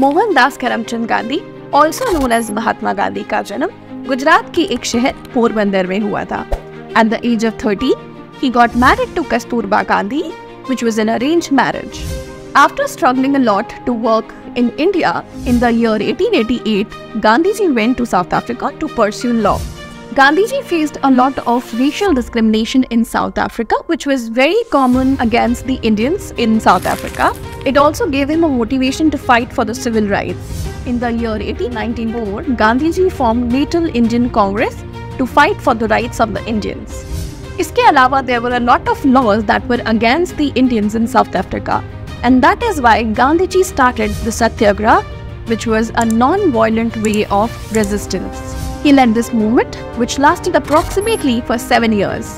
Mohandas Karamchand Gandhi also known as Mahatma Gandhi का जन्म गुजरात के एक शहर पोरबंदर में हुआ था at the age of 30 he got married to Kasturba Gandhi which was an arranged marriage after struggling a lot to work in India in the year 1888 Gandhiji went to South Africa to pursue law Gandhiji faced a lot of racial discrimination in South Africa, which was very common against the Indians in South Africa. It also gave him a motivation to fight for the civil rights. In the year 1894, Gandhiji formed Little Indian Congress to fight for the rights of the Indians. इसके अलावा there were a lot of laws that were against the Indians in South Africa, and that is why Gandhiji started the Satyagraha, which was a non-violent way of resistance. He led this movement, which lasted approximately for seven years.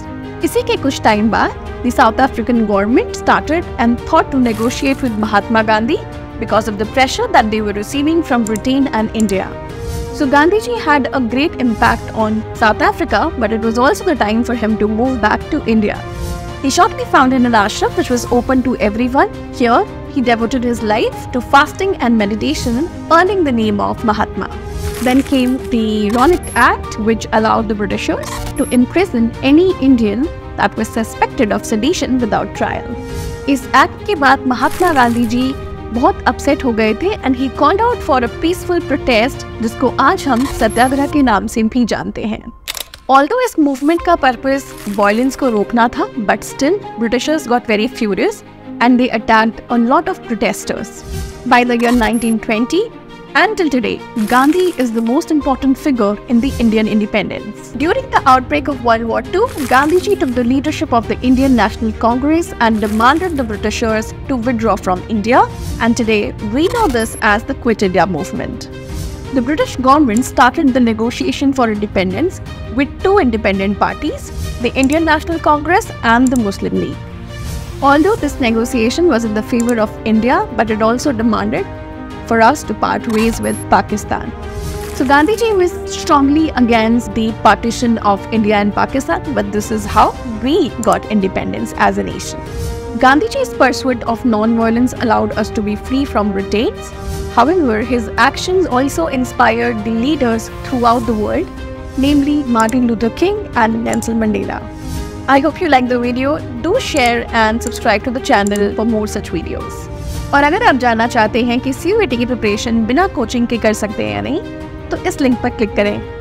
इसी के कुछ time बाद the South African government started and thought to negotiate with Mahatma Gandhi because of the pressure that they were receiving from Britain and India. So Gandhiji had a great impact on South Africa, but it was also the time for him to move back to India. He shortly founded an ashram which was open to everyone. Here, he devoted his life to fasting and meditation, earning the name of Mahatma. Then came the Rowlatt Act, which allowed the Britishers to imprison any Indian that was suspected of sedition without trial. Is act ke baad Mahatma Gandhi ji बहुत upset हो गए थे and he called out for a peaceful protest जिसको आज हम सत्याग्रह के नाम से भी जानते हैं ऑल्दो इस मूवमेंट का पर्पस वायलेंस को रोकना था but still Britishers got very furious and they attacked a lot of protesters by the 1920 until today, Gandhi is the most important figure in the Indian independence. During the outbreak of World War II, Gandhiji took the leadership of the Indian National Congress and demanded the Britishers to withdraw from India, and today we know this as the Quit India movement. The British government started the negotiation for independence with two independent parties, the Indian National Congress and the Muslim League. Although this negotiation was in the favor of India, but it also demanded for us to part ways with Pakistan. So Gandhiji was strongly against the partition of India and Pakistan, but this is how we got independence as a nation. Gandhiji's pursuit of non-violence allowed us to be free from Britain's. However, his actions also inspired the leaders throughout the world, namely Martin Luther King and Nelson Mandela. I hope you like the video. Do share and subscribe to the channel for more such videos. और अगर आप जानना चाहते हैं कि सी की preparation बिना coaching के कर सकते हैं या नहीं तो इस लिंक पर क्लिक करें।